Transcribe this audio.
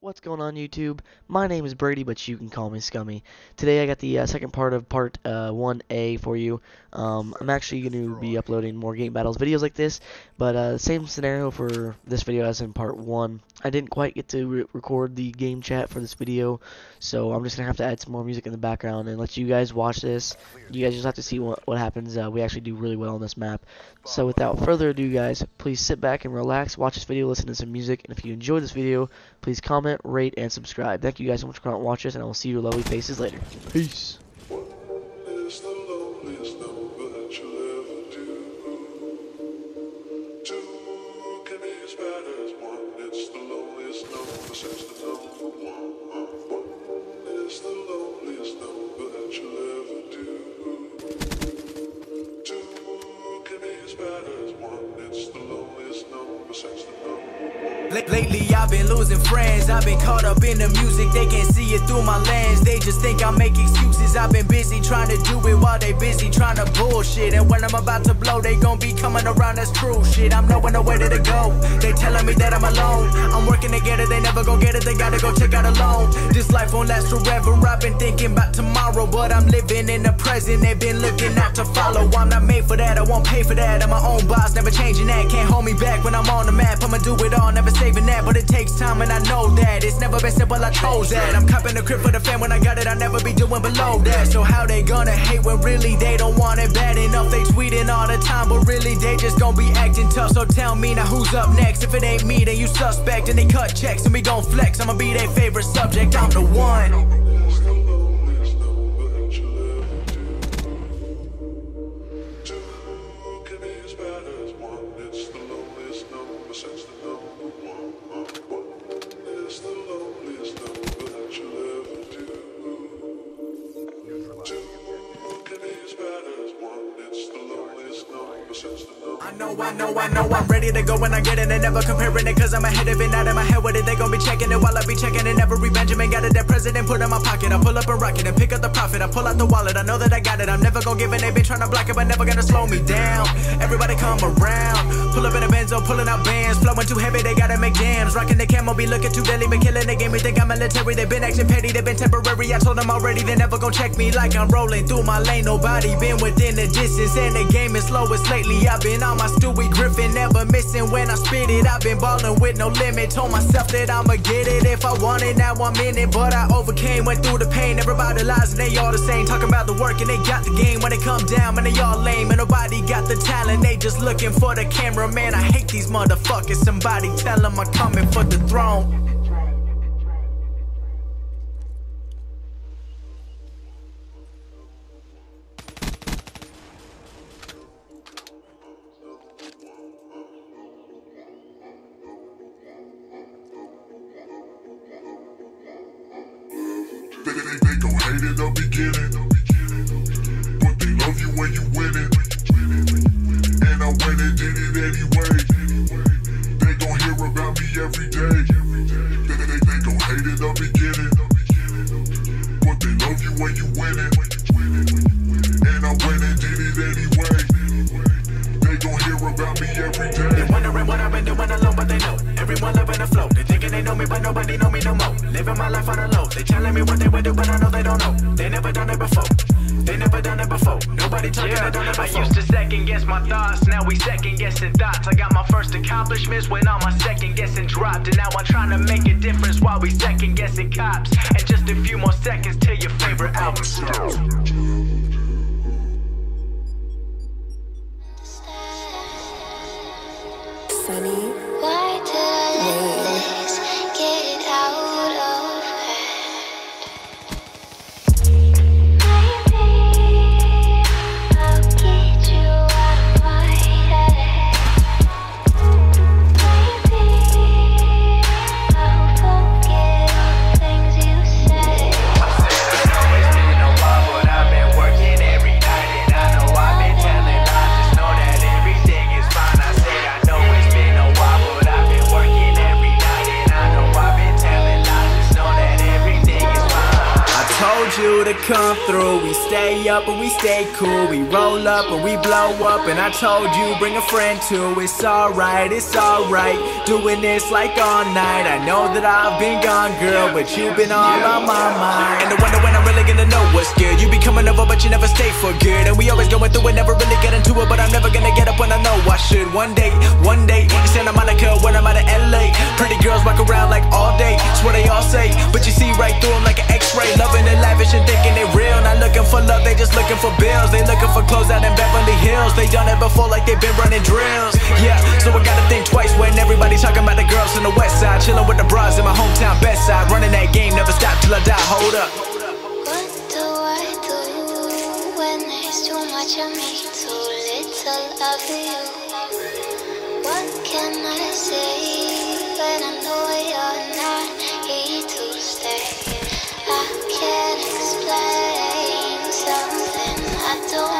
What's going on YouTube? My name is Brady, but you can call me Scummy. Today I got the uh, second part of part uh, 1A for you. Um, I'm actually going to be uploading more Game Battles videos like this, but uh, same scenario for this video as in part 1. I didn't quite get to re record the game chat for this video, so I'm just going to have to add some more music in the background and let you guys watch this. You guys just have to see what, what happens. Uh, we actually do really well on this map. So without further ado guys, please sit back and relax, watch this video, listen to some music, and if you enjoyed this video, please comment, rate, and subscribe. Thank you guys so much for watching this, and I will see your lovely faces later. Peace. Lately I've been losing friends. I've been caught up in the music. They can't see it through my lens. They just think I make excuses. I've been busy trying to do it While they busy trying to bullshit. And when I'm about to blow They gon' be coming around. That's true shit. I'm knowing nowhere to go. They telling me that I'm alone. I'm working to get it. They never gon' get it. They gotta go check out alone. This life won't last forever. I've been thinking about tomorrow But I'm living in the present. They've been looking out to follow. I'm not made for that. I won't pay for that. I'm my own boss. Never changing that. Can't hold me back when I'm on the map. I'ma do it all. Never saving that But it takes time and I know that. It's never been simple I chose that. I'm copping the crib for the fam When I got it I'll never be doing below that. So how they gonna hate when really they don't want it bad enough? They tweeting all the time But really they just gonna be acting tough. So tell me now who's up next? If it ain't me then you suspect And they cut checks and we gon' flex. I'ma be their favorite subject. I'm the one I know, I know, I know. I'm ready to go when I get it. And never comparing it Cause I'm ahead of it, not in my head with it They gon' be checking it? While I be checking it Every Benjamin got it, that president put in my pocket. I pull up a rocket and pick up the profit. I pull out the wallet, I know that I got it. I'm never gon' give it, they been trying to block it But never gonna slow me down. Everybody come around. Pull up in a Benzo, pulling out bands. Flowing too heavy, they gotta make jams. Rocking the camo, be looking too deadly. Been killing the game, we think I'm military. They been acting petty, they been temporary. I told them already, they never gon' check me. Like I'm rolling through my lane. Nobody been within the distance. And the game is slowest lately I've been on my Stewie Griffin Never missing when I spit it. I've been ballin' with no limit. Told myself that I'ma get it if I want it. Now I'm in it But I overcame, went through the pain. Everybody lies and they all the same. Talking about the work and they got the game. When they come down, man, they all lame. And nobody got the talent. They just looking for the camera Man, I hate these motherfuckers. Somebody tell them I'm coming for the throne in the beginning, but they love you when you win it. And I went and did it anyway. They gon' hear about me every day. They, they, they, they gon' hate in the beginning, but they love you when you win it. And I went and did it anyway. They gon' hear about me every They wondering what I've been doing alone, but they know everyone loving the flow. They thinking they know me, but nobody know me no more. Living my life on the low. Telling me what they would do, but I know they don't know. They never done it before. They never done it before. Nobody talking, Yeah, done it I used to second guess my thoughts, now we second guessing thoughts. I got my first accomplishments when all my second guessing dropped, and now I'm trying to make a difference while we second guessing cops. And just a few more seconds till your favorite album stops. You to come through. We stay up and we stay cool. We roll up and we blow up. And I told you, bring a friend too. It's alright, it's alright. Doing this like all night. I know that I've been gone, girl, but you've been all on my mind. And I wonder when I'm really gonna know what's good. You be coming over, but you never stay for good. And we always going through it, never really get into it. But I'm never gonna get up when I know I should. One day, one day, Santa Monica when I'm out of LA. Pretty girls walk around like all day. done it before like they've been running drills. Yeah, so I gotta think twice when everybody's talking about the girls in the west side. Chilling with the bras in my hometown best side. Running that game, never stop till I die. Hold up. What do I do when there's too much of me, too little of you? What can I say when I know you're not here to stay? I can't explain something I don't.